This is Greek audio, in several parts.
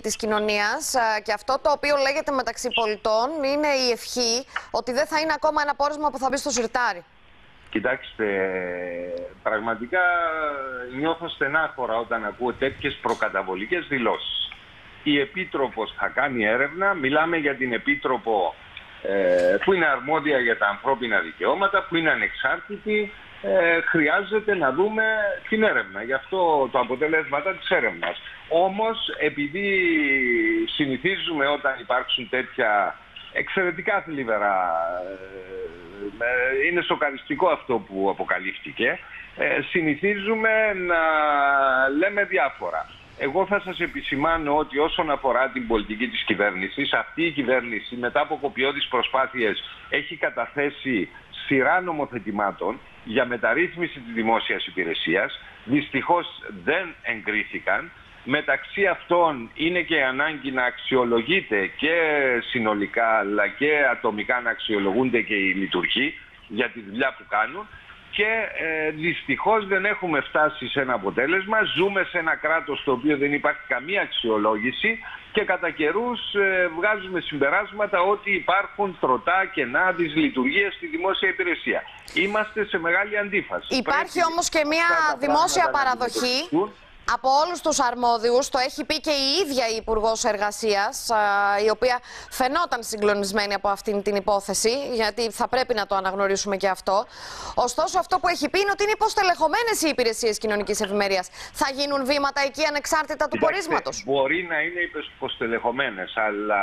της κοινωνίας α, και αυτό το οποίο λέγεται μεταξύ πολιτών είναι η ευχή ότι δεν θα είναι ακόμα ένα πόρισμα που θα μπει στο σιρτάρι. Κοιτάξτε, πραγματικά νιώθω στενάχωρα όταν ακούω τέτοιες προκαταβολικές δηλώσεις. Η Επίτροπος θα κάνει έρευνα, μιλάμε για την Επίτροπο ε, που είναι αρμόδια για τα ανθρώπινα δικαιώματα, που είναι ανεξάρτητη, ε, χρειάζεται να δούμε την έρευνα. Γι' αυτό το αποτελέσματα της έρευνας. Όμως, επειδή συνηθίζουμε όταν υπάρξουν τέτοια εξαιρετικά θλιβερά, ε, ε, είναι σοκαριστικό αυτό που αποκαλύφθηκε, ε, συνηθίζουμε να λέμε διάφορα. Εγώ θα σας επισημάνω ότι όσον αφορά την πολιτική της κυβέρνησης, αυτή η κυβέρνηση μετά από κοπιώδεις προσπάθειες έχει καταθέσει σειρά νομοθετημάτων για μεταρρύθμιση της δημόσιας υπηρεσίας. Δυστυχώς δεν εγκρίθηκαν. Μεταξύ αυτών είναι και η ανάγκη να αξιολογείται και συνολικά αλλά και ατομικά να αξιολογούνται και οι λειτουργοί για τη δουλειά που κάνουν και ε, δυστυχώς δεν έχουμε φτάσει σε ένα αποτέλεσμα. Ζούμε σε ένα κράτος το οποίο δεν υπάρχει καμία αξιολόγηση και κατά καιρούς ε, βγάζουμε συμπεράσματα ότι υπάρχουν τροτά κενά δυσλειτουργία στη δημόσια υπηρεσία. Είμαστε σε μεγάλη αντίφαση. Υπάρχει όμως και μια δημόσια παραδοχή από όλους τους αρμόδιους, το έχει πει και η ίδια η Υπουργός Εργασίας, η οποία φαινόταν συγκλονισμένη από αυτήν την υπόθεση, γιατί θα πρέπει να το αναγνωρίσουμε και αυτό. Ωστόσο, αυτό που έχει πει είναι ότι είναι υποστελεχωμένες οι υπηρεσίες κοινωνικής ευημερίας. Θα γίνουν βήματα εκεί ανεξάρτητα του πορίσματος. Μπορεί να είναι υποστελεχωμένες, αλλά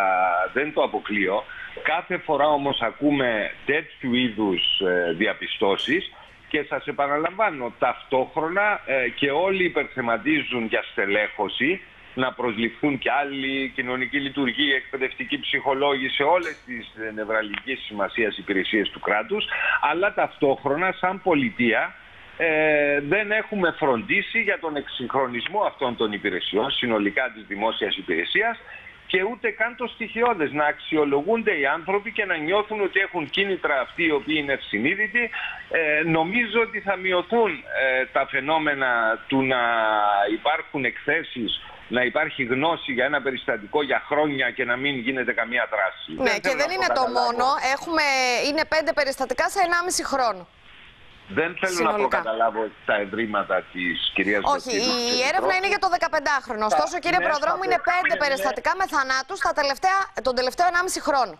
δεν το αποκλείω. Κάθε φορά όμως ακούμε τέτοιου είδους ε, διαπιστώσεις και σας επαναλαμβάνω, ταυτόχρονα ε, και όλοι υπερθεματίζουν για στελέχωση, να προσληφθούν και άλλοι κοινωνική λειτουργία, εκπαιδευτική ψυχολόγη σε όλες τις νευραλικής σημασίας υπηρεσίες του κράτους, αλλά ταυτόχρονα σαν πολιτεία ε, δεν έχουμε φροντίσει για τον εξυγχρονισμό αυτών των υπηρεσιών, συνολικά της δημόσιας υπηρεσίας, και ούτε καν το στοιχειώδες. Να αξιολογούνται οι άνθρωποι και να νιώθουν ότι έχουν κίνητρα αυτοί οι οποίοι είναι ευσυνείδητοι. Ε, νομίζω ότι θα μειωθούν ε, τα φαινόμενα του να υπάρχουν εκθέσεις να υπάρχει γνώση για ένα περιστατικό για χρόνια και να μην γίνεται καμία δράση. Ναι, και δεν είναι το μόνο. Έχουμε, είναι πέντε περιστατικά σε 1,5 χρόνο. Δεν θέλω να προκαταλάβω τα ευρήματα της κυρίας Όχι, η έρευνα είναι για το 15χρονο. Ωστόσο, κύριε Προδρόμου, είναι πέντε περιστατικά με θανάτους τον τελευταίο 1,5 χρόνο.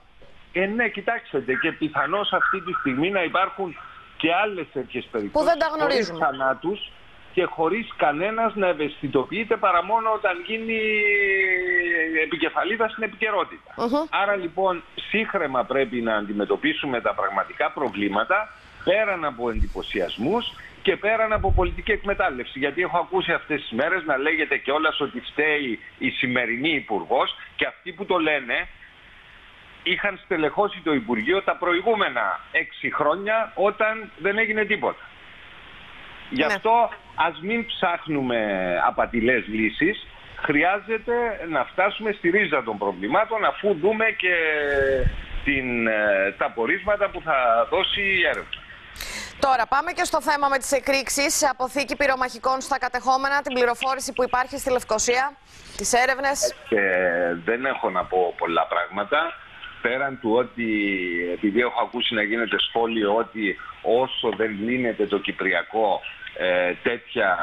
Ε, ναι, κοιτάξτε, και πιθανώς αυτή τη στιγμή να υπάρχουν και άλλες τέτοιες περιπτώσει. Που δεν τα γνωρίζουμε. θανάτους και χωρίς κανένας να ευαισθητοποιείται παρά μόνο όταν γίνει επικεφαλίδα στην επικαιρότητα. Άρα λοιπόν σύγχρεμα πρέπει να αντιμετωπίσουμε τα πραγματικά προβλήματα πέραν από εντυπωσιασμούς και πέραν από πολιτική εκμετάλλευση. Γιατί έχω ακούσει αυτές τις μέρες να λέγεται κιόλας ότι φταίει η σημερινή υπουργός και αυτοί που το λένε είχαν στελεχώσει το Υπουργείο τα προηγούμενα έξι χρόνια όταν δεν έγινε τίποτα. Γι' ναι. αυτό ας μην ψάχνουμε απατηλές λύσεις, χρειάζεται να φτάσουμε στη ρίζα των προβλημάτων αφού δούμε και την, ε, τα πορίσματα που θα δώσει η έρευνα. Τώρα πάμε και στο θέμα με τις εκρήξεις, αποθήκη πυρομαχικών στα κατεχόμενα, την πληροφόρηση που υπάρχει στη Λευκοσία, τις έρευνες. Και δεν έχω να πω πολλά πράγματα. Πέραν του ότι, επειδή έχω ακούσει να γίνεται σχόλιο ότι όσο δεν λύνεται το Κυπριακό ε, τέτοια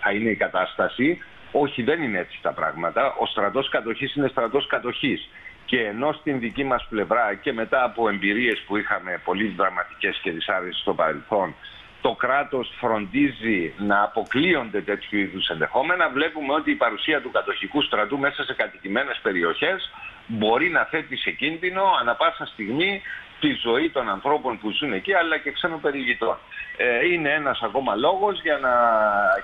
θα είναι η κατάσταση, όχι δεν είναι έτσι τα πράγματα. Ο στρατός κατοχής είναι στρατός κατοχής και ενώ στην δική μας πλευρά και μετά από εμπειρίες που είχαμε πολύ δραματικές και δυσάρεστες στο παρελθόν το κράτος φροντίζει να αποκλείονται τέτοιου είδους ενδεχόμενα βλέπουμε ότι η παρουσία του κατοχικού στρατού μέσα σε κατοικημένες περιοχές μπορεί να θέτει σε κίνδυνο ανα πάσα στιγμή τη ζωή των ανθρώπων που ζουν εκεί αλλά και ξένων περιηγητών. Ε, είναι ένας ακόμα λόγος για να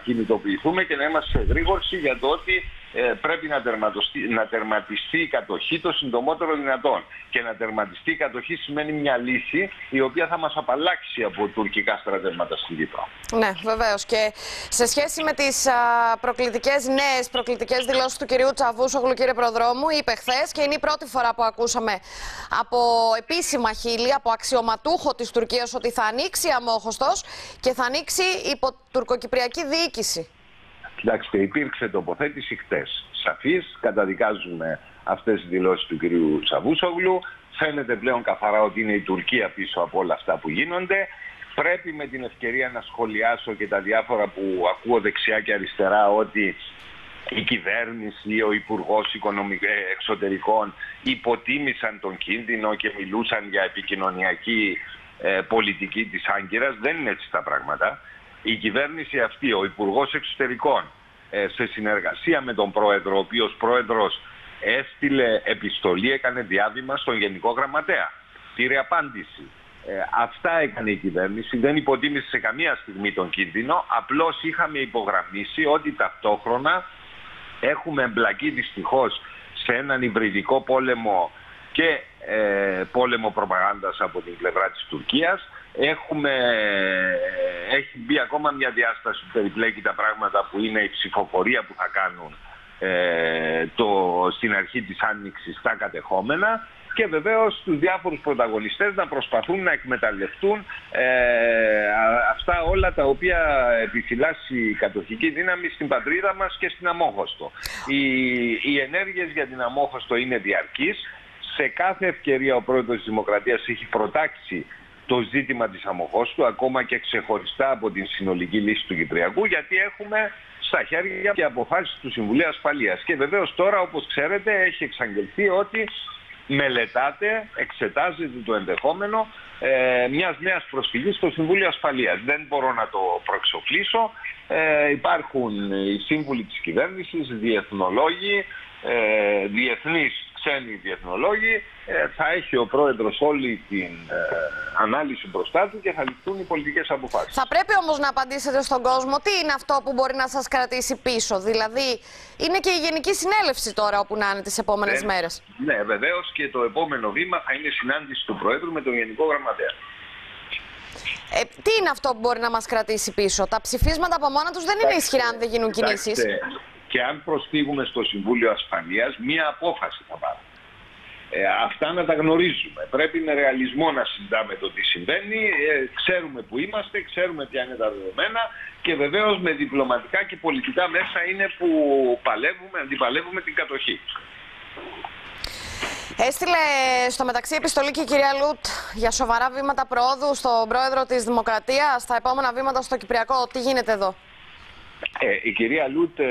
κινητοποιηθούμε και να είμαστε σε γρήγορση για το ότι ε, πρέπει να τερματιστεί, να τερματιστεί η κατοχή το συντομότερο δυνατόν. Και να τερματιστεί η κατοχή σημαίνει μια λύση η οποία θα μας απαλλάξει από τουρκικά στρατεύματα στην Κύπρο. Ναι, βεβαίως. Και σε σχέση με τις α, προκλητικές, νέες προκλητικές δηλώσεις του κυρίου Τσαβούσογλου, κύριε Προδρόμου, είπε χθες και είναι η πρώτη φορά που ακούσαμε από επίσημα χείλη, από αξιωματούχο της Τουρκίας ότι θα ανοίξει αμόχωστος και θα ανοίξει υπό τουρκοκυπριακή διοίκηση. Κοιτάξτε, υπήρξε τοποθέτηση χτες σαφής, καταδικάζουμε αυτές τις δηλώσεις του κυρίου Σαβούσογλου. Φαίνεται πλέον καθαρά ότι είναι η Τουρκία πίσω από όλα αυτά που γίνονται. Πρέπει με την ευκαιρία να σχολιάσω και τα διάφορα που ακούω δεξιά και αριστερά ότι η κυβέρνηση ή ο Υπουργός ε, Εξωτερικών υποτίμησαν τον κίνδυνο και μιλούσαν για επικοινωνιακή ε, πολιτική της Άγκυρας. Δεν είναι έτσι τα πράγματα. Η κυβέρνηση αυτή, ο Υπουργός Εξωτερικών, ε, σε συνεργασία με τον Πρόεδρο, ο οποίος Πρόεδρος έστειλε επιστολή, έκανε διάβημα στον Γενικό Γραμματέα. Πήρε απάντηση. Ε, αυτά έκανε η κυβέρνηση, δεν υποτίμησε σε καμία στιγμή τον κίνδυνο, απλώς είχαμε υπογραμμίσει ότι ταυτόχρονα έχουμε εμπλακεί δυστυχώς σε έναν υβριδικό πόλεμο και ε, πόλεμο προπαγάνδας από την πλευρά της Τουρκίας. Έχουμε, έχει μπει ακόμα μια διάσταση που περιπλέκει τα πράγματα που είναι η ψηφοφορία που θα κάνουν ε, το, στην αρχή της Άνοιξης στα κατεχόμενα και βεβαίως τους διάφορους πρωταγωνιστές να προσπαθούν να εκμεταλλευτούν ε, αυτά όλα τα οποία επιφυλάσσει η κατοχική δύναμη στην πατρίδα μας και στην Αμόχωστο. Οι, οι ενέργειες για την Αμόχωστο είναι διαρκείς. Σε κάθε ευκαιρία ο πρόεδρος της Δημοκρατίας έχει προτάξει το ζήτημα της Αμοχώστου ακόμα και ξεχωριστά από την συνολική λύση του Κυπριακού γιατί έχουμε στα χέρια και αποφάσεις του Συμβουλίου Ασφαλείας. Και βεβαίως τώρα όπως ξέρετε έχει εξαγγελθεί ότι μελετάτε, εξετάζεται το ενδεχόμενο ε, μιας νέας προσφυγής στο Συμβούλιο Ασφαλείας. Δεν μπορώ να το προεξοφλήσω. Ε, υπάρχουν οι σύμβουλοι της κυβέρνησης, διεθνολόγοι, ε, διεθνείς ξένοι διεθνολόγοι, ε, θα έχει ο πρόεδρος όλη την ε, ανάλυση μπροστά του και θα ληφθούν οι πολιτικές αποφάσεις. Θα πρέπει όμως να απαντήσετε στον κόσμο τι είναι αυτό που μπορεί να σας κρατήσει πίσω; Δηλαδή είναι και η Γενική Συνέλευση τώρα όπου να είναι τις επόμενες ναι, μέρες. Ναι βεβαίως και το επόμενο βήμα θα είναι συνάντηση του Προέδρου με τον Γενικό Γραμματέα. Ε, τι είναι αυτό που μπορεί να μας κρατήσει πίσω; Τα ψηφίσματα από μόνα τους δεν είναι ισχυρά αν δεν γίνουν κινήσεις και αν προσφύγουμε στο Συμβούλιο Ασφαλείας, μία απόφαση θα πάρουμε. Ε, αυτά να τα γνωρίζουμε. Πρέπει με ρεαλισμό να συζητάμε το τι συμβαίνει. Ε, ξέρουμε που είμαστε, ξέρουμε ποια είναι τα δεδομένα και βεβαίως με διπλωματικά και πολιτικά μέσα είναι που παλεύουμε, αντιπαλεύουμε την κατοχή. Έστειλε στο μεταξύ επιστολή και η κυρία Λούτ για σοβαρά βήματα προόδου στον πρόεδρο της Δημοκρατίας, στα επόμενα βήματα στο Κυπριακό. Τι γίνεται εδώ; Ε, η κυρία Λούτ ε,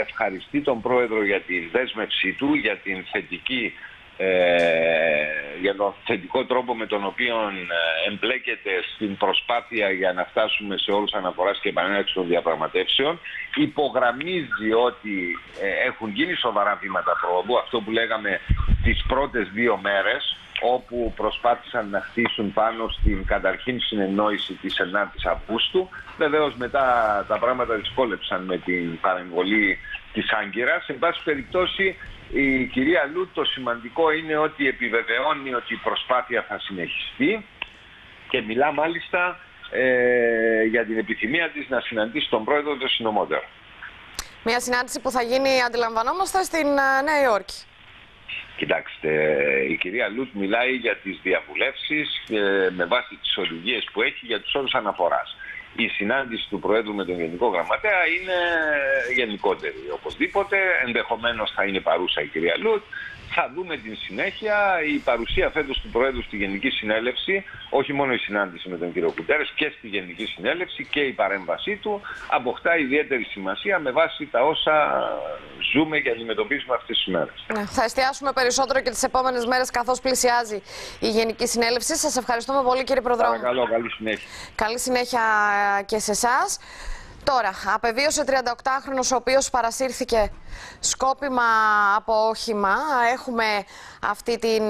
ευχαριστεί τον πρόεδρο για την δέσμευσή του, για την θετική ε, για τον θετικό τρόπο με τον οποίο ε, εμπλέκεται στην προσπάθεια για να φτάσουμε σε όρους αναφοράς και επανέναρξης των διαπραγματεύσεων. Υπογραμμίζει ότι έχουν γίνει σοβαρά βήματα πρόοδου, αυτό που λέγαμε τις πρώτες δύο μέρες, όπου προσπάθησαν να χτίσουν πάνω στην καταρχήν συνεννόηση της 9ης Αυγούστου. Βεβαίως μετά τα πράγματα δυσκόλεψαν με την παρεμβολή της Άγκυρας. Σε πάση περιπτώσει η κυρία Λούτ το σημαντικό είναι ότι επιβεβαιώνει ότι η προσπάθεια θα συνεχιστεί και μιλά μάλιστα ε, για την επιθυμία της να συναντήσει τον πρόεδρο του συνομότερο. Μια συνάντηση που θα γίνει, αντιλαμβανόμαστε, στην ε, Νέα Υόρκη. Κοιτάξτε, η κυρία Λούτ μιλάει για τις διαβουλεύσεις ε, με βάση τις οδηγίες που έχει για τους όρους αναφοράς. Η συνάντηση του Προέδρου με τον Γενικό Γραμματέα είναι γενικότερη. Οπωσδήποτε, ενδεχομένως θα είναι παρούσα η κυρία Λούτ θα δούμε την συνέχεια. Η παρουσία φέτος του Προέδρου στη Γενική Συνέλευση, όχι μόνο η συνάντηση με τον κύριο Κουτέρες και στη Γενική Συνέλευση και η παρέμβασή του, αποκτά ιδιαίτερη σημασία με βάση τα όσα ζούμε και αντιμετωπίζουμε αυτές τις μέρες. Ναι, θα εστιάσουμε περισσότερο και τις επόμενες μέρες καθώς πλησιάζει η Γενική Συνέλευση. Σας ευχαριστούμε πολύ κύριε Προδρόμου. Παρακαλώ, καλή συνέχεια. Καλή συνέχεια και σε εσάς. Τώρα, απεβίωσε 38χρονος ο οποίος παρασύρθηκε σκόπιμα από όχημα. Έχουμε αυτή την...